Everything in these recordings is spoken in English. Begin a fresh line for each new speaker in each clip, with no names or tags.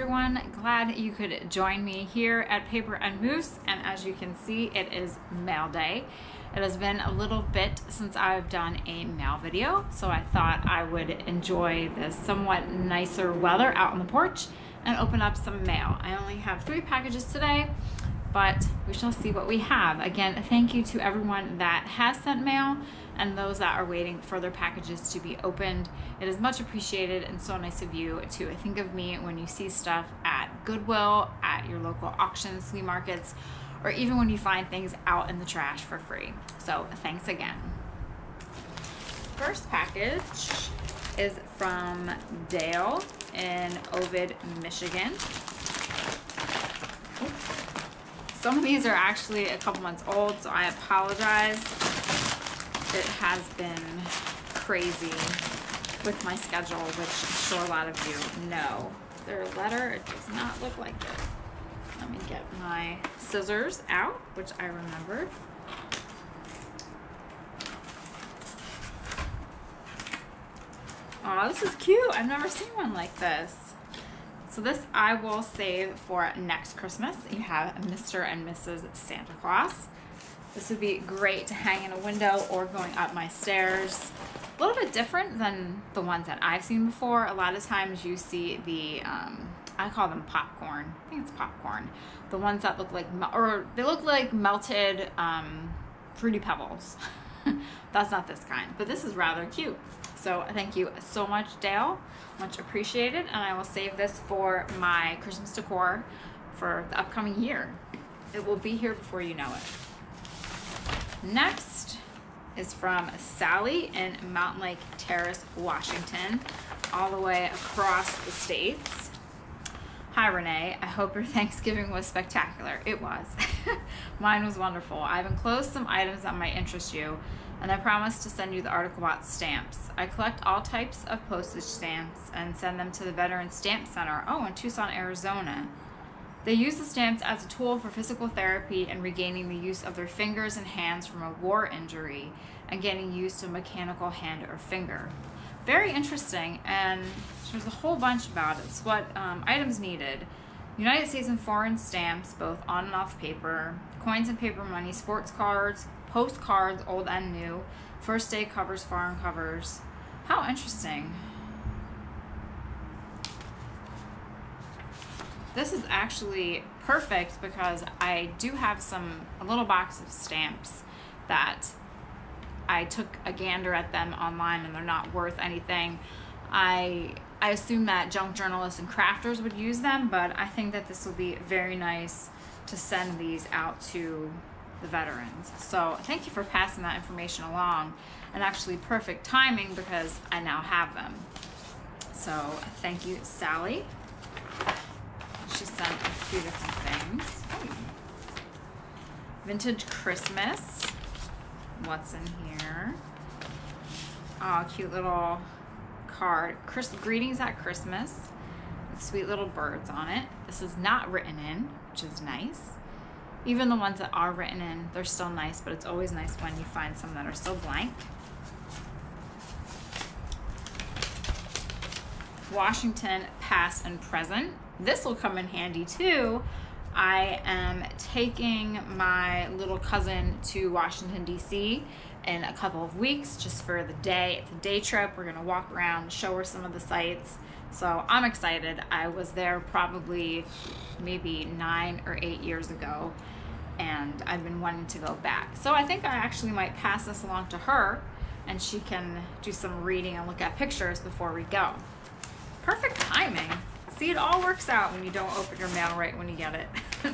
everyone. Glad you could join me here at Paper and Moose. And as you can see, it is mail day. It has been a little bit since I've done a mail video, so I thought I would enjoy this somewhat nicer weather out on the porch and open up some mail. I only have three packages today, but we shall see what we have. Again, thank you to everyone that has sent mail and those that are waiting for their packages to be opened. It is much appreciated and so nice of you to think of me when you see stuff at Goodwill, at your local auctions, flea markets, or even when you find things out in the trash for free. So thanks again. First package is from Dale in Ovid, Michigan. Some of these are actually a couple months old, so I apologize it has been crazy with my schedule, which I'm sure a lot of you know. Is there a letter? It does not look like it. Let me get my scissors out, which I remembered. Oh, this is cute. I've never seen one like this. So this I will save for next Christmas. You have Mr. and Mrs. Santa Claus. This would be great to hang in a window or going up my stairs. A little bit different than the ones that I've seen before. A lot of times you see the, um, I call them popcorn. I think it's popcorn. The ones that look like, or they look like melted um, Fruity Pebbles. That's not this kind, but this is rather cute. So thank you so much, Dale. Much appreciated. And I will save this for my Christmas decor for the upcoming year. It will be here before you know it. Next is from Sally in Mountlake Terrace, Washington, all the way across the states. Hi Renee, I hope your Thanksgiving was spectacular. It was. Mine was wonderful. I've enclosed some items that might interest you, and I promise to send you the article about stamps. I collect all types of postage stamps and send them to the Veteran Stamp Center, oh, in Tucson, Arizona. They use the stamps as a tool for physical therapy and regaining the use of their fingers and hands from a war injury and getting used to a mechanical hand or finger. Very interesting, and there's a whole bunch about it. It's what um, items needed. United States and foreign stamps, both on and off paper, coins and paper money, sports cards, postcards, old and new, first day covers, foreign covers. How interesting. This is actually perfect because I do have some, a little box of stamps that I took a gander at them online and they're not worth anything. I I assume that junk journalists and crafters would use them, but I think that this will be very nice to send these out to the veterans. So thank you for passing that information along and actually perfect timing because I now have them. So thank you, Sally a few different things. Vintage Christmas. What's in here? Oh, cute little card. Chris greetings at Christmas. With sweet little birds on it. This is not written in, which is nice. Even the ones that are written in, they're still nice, but it's always nice when you find some that are still blank. Washington past and present this will come in handy too. I am taking my little cousin to Washington, D.C. in a couple of weeks just for the day. It's a day trip. We're going to walk around, show her some of the sites. So I'm excited. I was there probably maybe nine or eight years ago, and I've been wanting to go back. So I think I actually might pass this along to her, and she can do some reading and look at pictures before we go. Perfect timing. See, it all works out when you don't open your mail right when you get it. the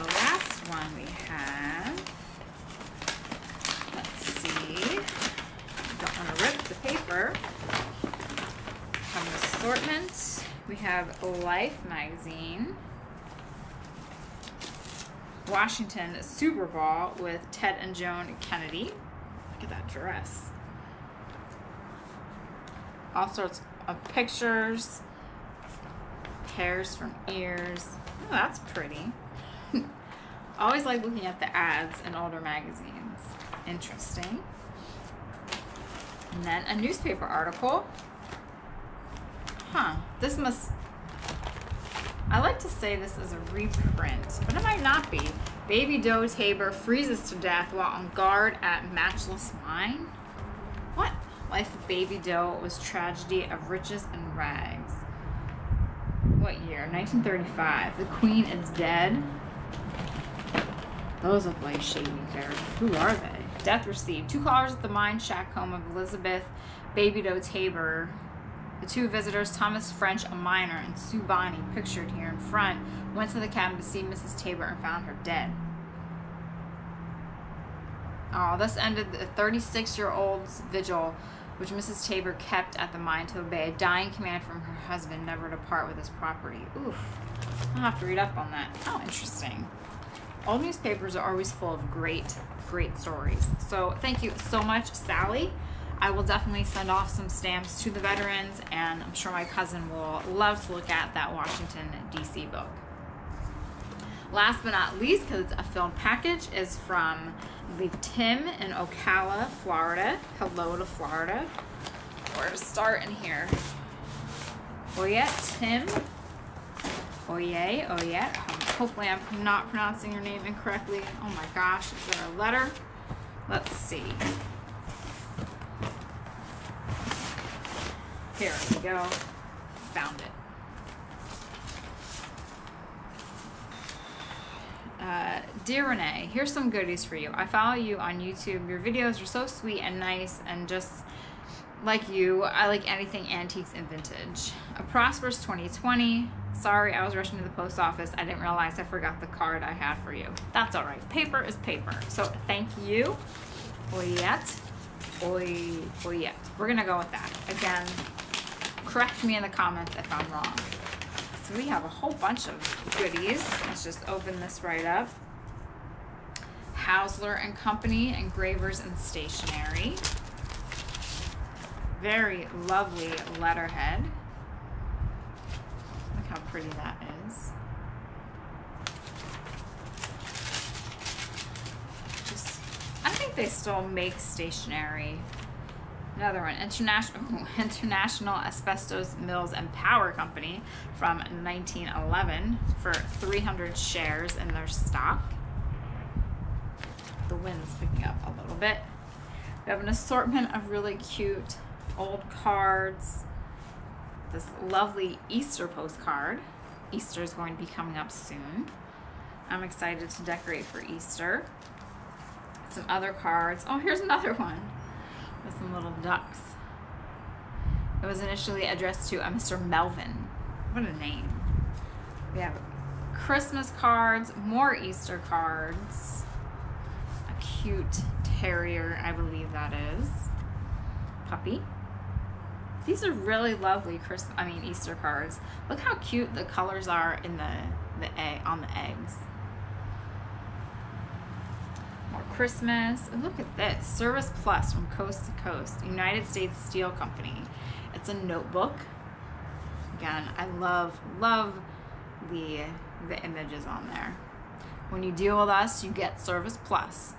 last one we have, let's see, don't want to rip the paper. From assortment, we have Life magazine. Washington Super Bowl with Ted and Joan Kennedy. Look at that dress all sorts of pictures, hairs from ears. Oh, that's pretty. Always like looking at the ads in older magazines. Interesting. And then a newspaper article. Huh. This must. I like to say this is a reprint, but it might not be. Baby Doe Tabor freezes to death while on guard at Matchless Mine. Life of Baby Doe was tragedy of riches and rags. What year? 1935. The Queen is dead. Those look like shady characters. Who are they? Death received. Two callers at the mine shack home of Elizabeth Baby Doe Tabor. The two visitors, Thomas French, a miner, and Sue Bonney, pictured here in front, went to the cabin to see Mrs. Tabor and found her dead. Oh, this ended the 36 year old's vigil, which Mrs. Tabor kept at the mine to obey a dying command from her husband never to part with his property. Oof. I'll have to read up on that. How interesting. Old newspapers are always full of great, great stories. So thank you so much, Sally. I will definitely send off some stamps to the veterans, and I'm sure my cousin will love to look at that Washington, D.C. book. Last but not least, because it's a film package, is from the Tim in Ocala, Florida. Hello to Florida. Where to start in here? Oh yeah, Tim. Oh yeah, oh yeah. Um, hopefully I'm not pronouncing your name incorrectly. Oh my gosh, is there a letter? Let's see. Here we go. Found it. Uh, dear Renee, here's some goodies for you. I follow you on YouTube. Your videos are so sweet and nice, and just like you, I like anything antiques and vintage. A prosperous 2020. Sorry, I was rushing to the post office. I didn't realize I forgot the card I had for you. That's all right. Paper is paper. So thank you. Oyet. Oy, oyet. We're going to go with that. Again, correct me in the comments if I'm wrong. So we have a whole bunch of goodies. Let's just open this right up. Hausler and Company, Engravers and Stationery. Very lovely letterhead. Look how pretty that is. Just, I think they still make stationery Another one, International International Asbestos Mills and Power Company from 1911 for 300 shares in their stock. The wind's picking up a little bit. We have an assortment of really cute old cards. This lovely Easter postcard. Easter is going to be coming up soon. I'm excited to decorate for Easter. Some other cards. Oh, here's another one with some little ducks. It was initially addressed to uh, a Mr. Melvin. What a name. We have Christmas cards, more Easter cards, a cute terrier, I believe that is. Puppy. These are really lovely Christmas, I mean Easter cards. Look how cute the colors are in the the egg on the eggs. Christmas. look at this Service Plus from Coast to Coast, United States Steel Company. It's a notebook. Again, I love, love the, the images on there. When you deal with us, you get Service Plus.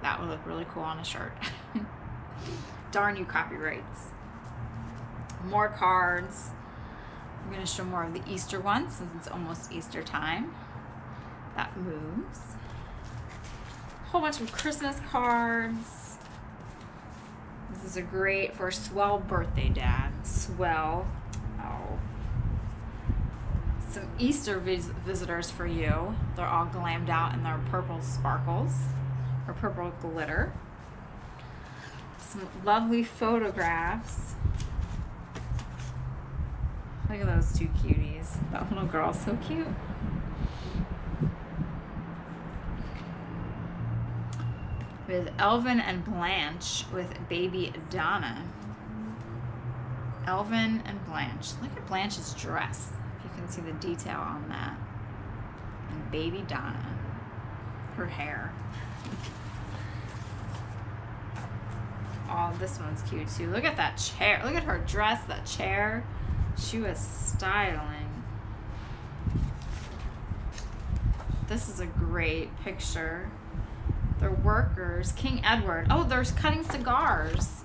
That would look really cool on a shirt. Darn you, copyrights. More cards. I'm going to show more of the Easter ones since it's almost Easter time. That moves whole bunch of Christmas cards. This is a great for a swell birthday dad. Swell. Oh. Some Easter vis visitors for you. They're all glammed out in their purple sparkles or purple glitter. Some lovely photographs. Look at those two cuties. That little girl's so cute. With Elvin and Blanche with baby Donna. Elvin and Blanche. Look at Blanche's dress. If you can see the detail on that. And baby Donna. Her hair. Oh, this one's cute too. Look at that chair. Look at her dress, that chair. She was styling. This is a great picture. They're workers. King Edward. Oh, they're cutting cigars.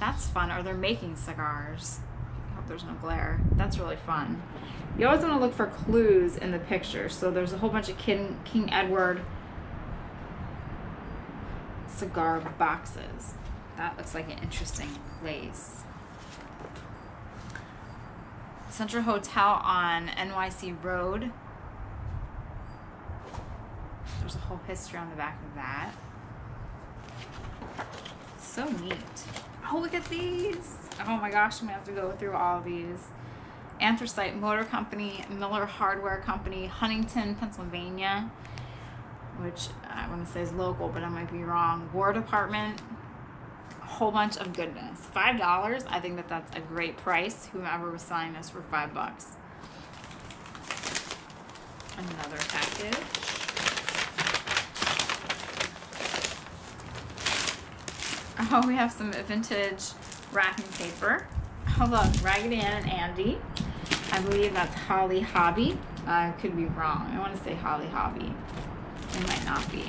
That's fun. Or they're making cigars. I hope there's no glare. That's really fun. You always want to look for clues in the picture. So there's a whole bunch of King, King Edward cigar boxes. That looks like an interesting place. Central Hotel on NYC Road. There's a whole history on the back of that. So neat. Oh, look at these. Oh my gosh, I'm gonna have to go through all these. Anthracite Motor Company, Miller Hardware Company, Huntingdon, Pennsylvania, which I want to say is local, but I might be wrong. War Department, a whole bunch of goodness. Five dollars. I think that that's a great price. Whomever was selling this for five bucks. Another package. Oh, we have some vintage wrapping paper. Oh look, Raggedy Ann and Andy. I believe that's Holly Hobbie. I could be wrong. I want to say Holly Hobbie. It might not be.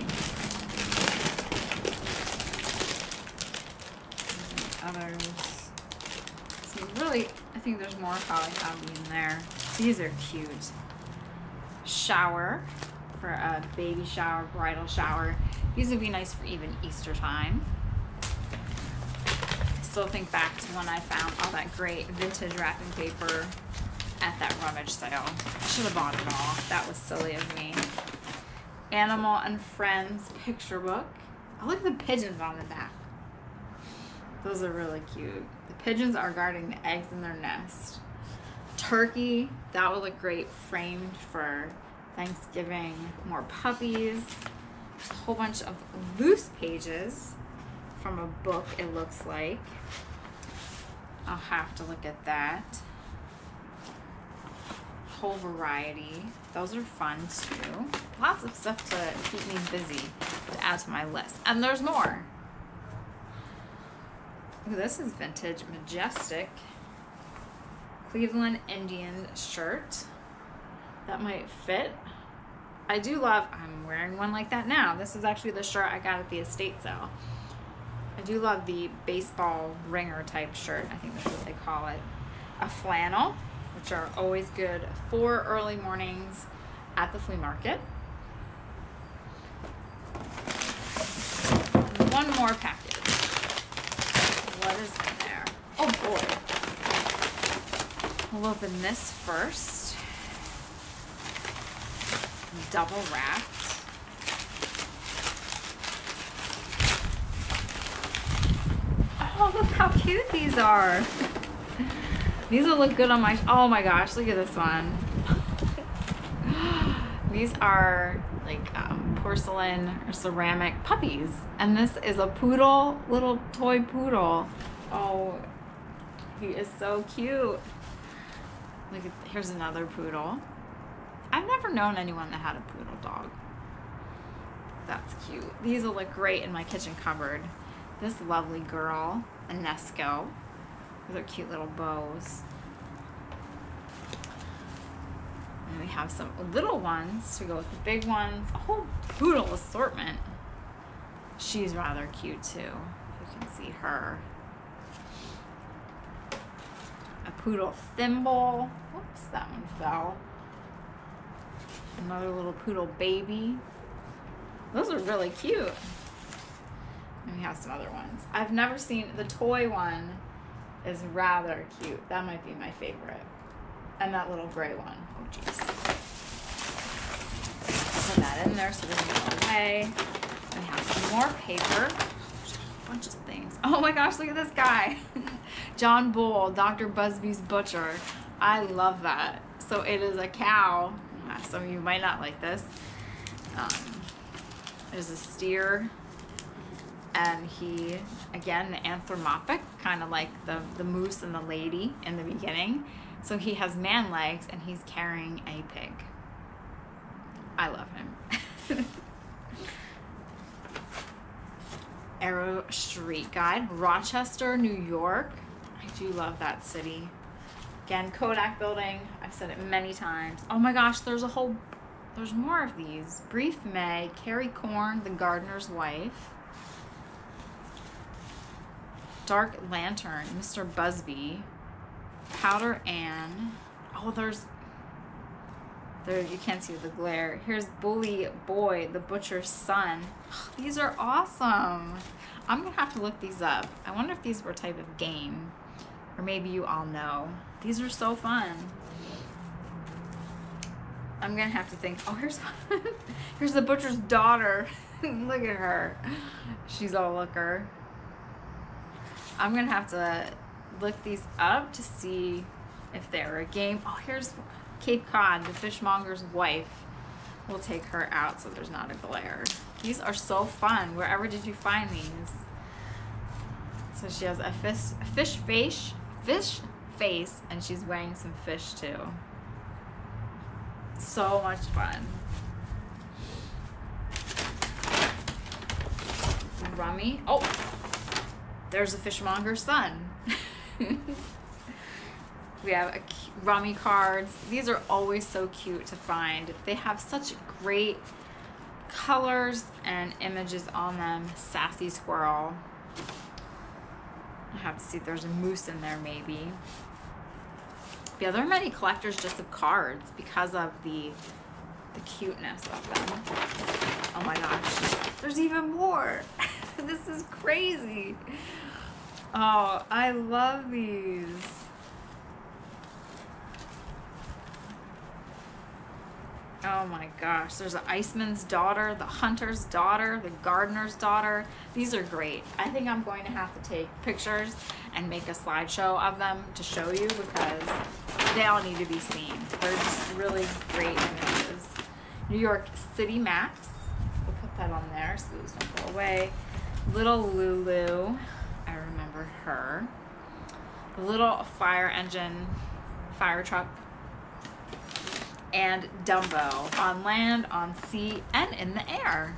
Others. So really, I think there's more Holly Hobbie in there. These are cute. Shower for a baby shower, bridal shower. These would be nice for even Easter time still think back to when I found all that great vintage wrapping paper at that rummage sale. I should have bought it all. That was silly of me. Animal and Friends picture book. I look at the pigeons on the back. Those are really cute. The pigeons are guarding the eggs in their nest. Turkey, that would look great framed for Thanksgiving. More puppies. A whole bunch of loose pages from a book, it looks like. I'll have to look at that. Whole variety. Those are fun too. Lots of stuff to keep me busy to add to my list. And there's more. Ooh, this is vintage majestic Cleveland Indian shirt. That might fit. I do love, I'm wearing one like that now. This is actually the shirt I got at the estate sale. I do love the baseball ringer type shirt. I think that's what they call it. A flannel, which are always good for early mornings at the flea market. one more package. What is in there? Oh boy. We'll open this first. Double wrapped. Oh, look how cute these are. These will look good on my, oh my gosh, look at this one. these are like um, porcelain or ceramic puppies. And this is a poodle, little toy poodle. Oh, he is so cute. Look at, here's another poodle. I've never known anyone that had a poodle dog. That's cute. These will look great in my kitchen cupboard. This lovely girl Nesco. Those are cute little bows. And we have some little ones to go with the big ones. A whole poodle assortment. She's rather cute too. You can see her. A poodle thimble. Whoops, that one fell. Another little poodle baby. Those are really cute. Have some other ones. I've never seen the toy one is rather cute. That might be my favorite. And that little gray one. Oh jeez. Put that in there so it doesn't go away. We have some more paper. A bunch of things. Oh my gosh, look at this guy. John Bull, Dr. Busby's Butcher. I love that. So it is a cow. Some of you might not like this. Um, there's a steer and he again anthropomorphic kind of like the the moose and the lady in the beginning. So he has man legs and he's carrying a pig. I love him. Arrow street guide rochester new york. I do love that city. Again kodak building. I've said it many times. Oh my gosh there's a whole there's more of these. Brief may carrie corn the gardener's wife Dark Lantern, Mr. Busby, Powder and oh, there's there you can't see the glare. Here's Bully Boy, the butcher's son. These are awesome. I'm gonna have to look these up. I wonder if these were type of game, or maybe you all know. These are so fun. I'm gonna have to think. Oh, here's here's the butcher's daughter. look at her. She's a looker. I'm gonna have to look these up to see if they're a game. Oh, here's Cape Cod, the fishmonger's wife. We'll take her out so there's not a glare. These are so fun. Wherever did you find these? So she has a fish, fish face, fish face, and she's wearing some fish too. So much fun. Rummy. Oh, there's a fishmonger's son. we have a rummy cards. These are always so cute to find. They have such great colors and images on them. Sassy squirrel. I have to see if there's a moose in there maybe. Yeah, there are many collectors just of cards because of the the cuteness of them. Oh my gosh. There's even more. this is crazy. Oh, I love these. Oh my gosh, there's the Iceman's daughter, the Hunter's daughter, the Gardener's daughter. These are great. I think I'm going to have to take pictures and make a slideshow of them to show you because they all need to be seen. They're just really great images. New York City maps. We'll put that on there so those don't go away. Little Lulu. I remember her. The little fire engine, fire truck and Dumbo on land, on sea, and in the air.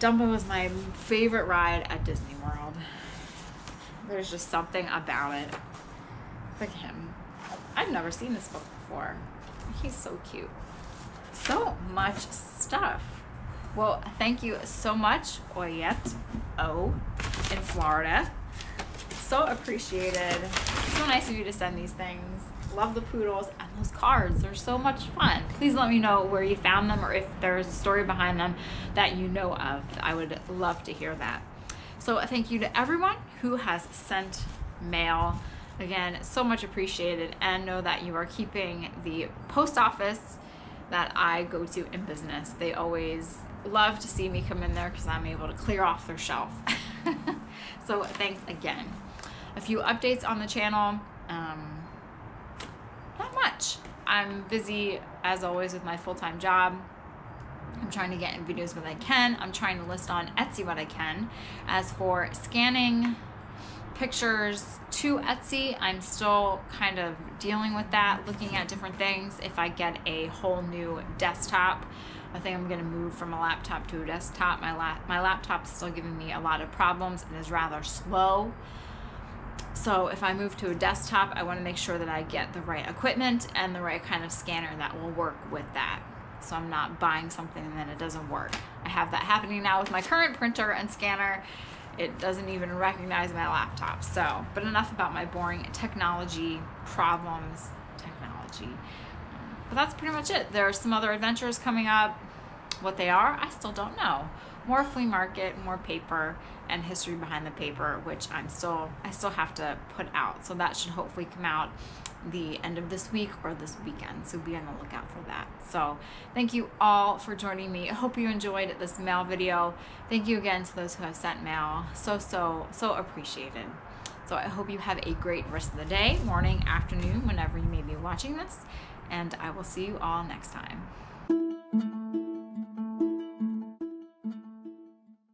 Dumbo was my favorite ride at Disney World. There's just something about it. Look at him. I've never seen this book before. He's so cute. So much stuff. Well, thank you so much, Oyette O in Florida. So appreciated. So nice of you to send these things. Love the poodles and those cards. They're so much fun. Please let me know where you found them or if there's a story behind them that you know of. I would love to hear that. So thank you to everyone who has sent mail. Again, so much appreciated and know that you are keeping the post office that I go to in business. They always love to see me come in there because I'm able to clear off their shelf. so thanks again. A few updates on the channel. Um, not much. I'm busy as always with my full-time job. I'm trying to get in videos when I can. I'm trying to list on Etsy what I can. As for scanning pictures to Etsy, I'm still kind of dealing with that, looking at different things. If I get a whole new desktop, I think I'm going to move from a laptop to a desktop. My, la- my laptop is still giving me a lot of problems and is rather slow. So if I move to a desktop, I want to make sure that I get the right equipment and the right kind of scanner that will work with that. So I'm not buying something and then it doesn't work. I have that happening now with my current printer and scanner. It doesn't even recognize my laptop. So, but enough about my boring technology problems, technology. But that's pretty much it. There are some other adventures coming up. What they are, I still don't know more flea market, more paper, and history behind the paper, which I'm still I still have to put out. So that should hopefully come out the end of this week or this weekend. So be on the lookout for that. So thank you all for joining me. I hope you enjoyed this mail video. Thank you again to those who have sent mail. So, so, so appreciated. So I hope you have a great rest of the day, morning, afternoon, whenever you may be watching this. And I will see you all next time.